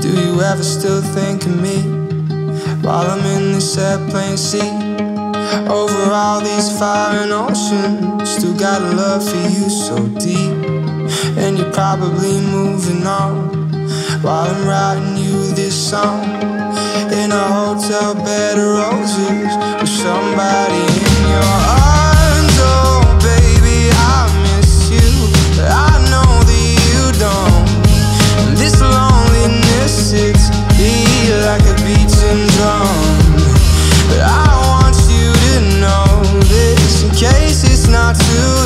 Do you ever still think of me while I'm in this airplane seat? Over all these foreign oceans, still got a love for you so deep. And you're probably moving on while I'm writing you this song in a hotel bed of roses with somebody case it's not too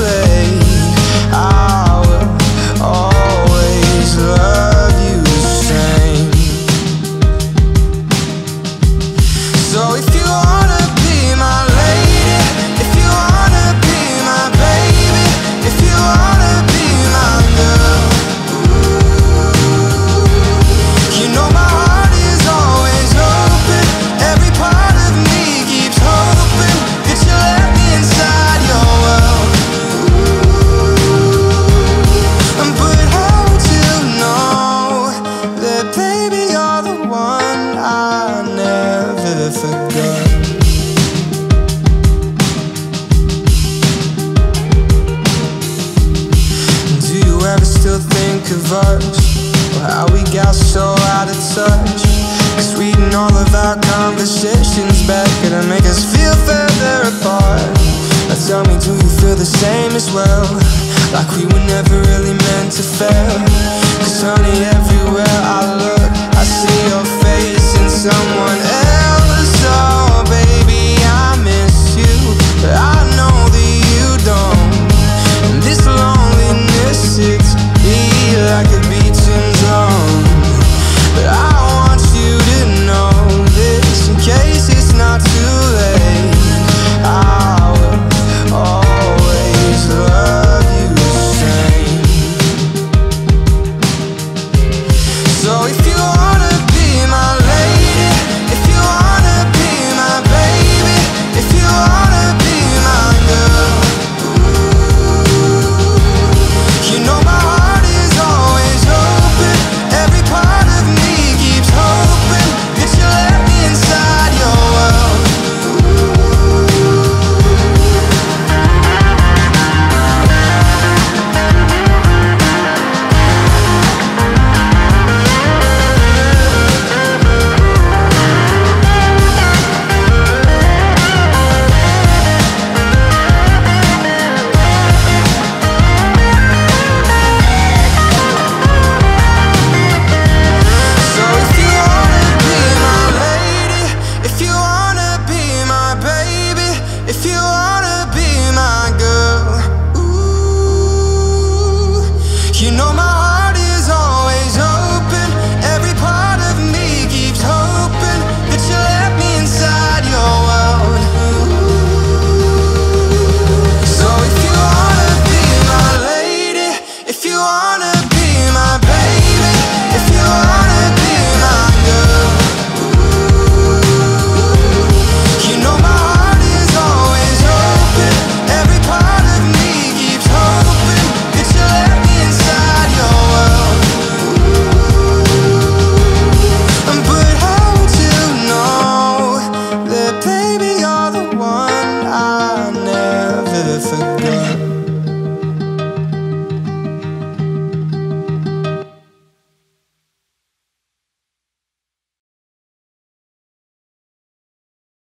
one I never forgot? Do you ever still think of us? Or how we got so out of touch? All of our conversations back us feel further apart tell me, do you feel the same as well? Like we were never really meant to fail Cause honey, every you wanna be my baby, if you wanna be my girl, ooh, you know my heart is always open. Every part of me keeps hoping that you let me inside your world. So if you wanna be my lady, if you wanna.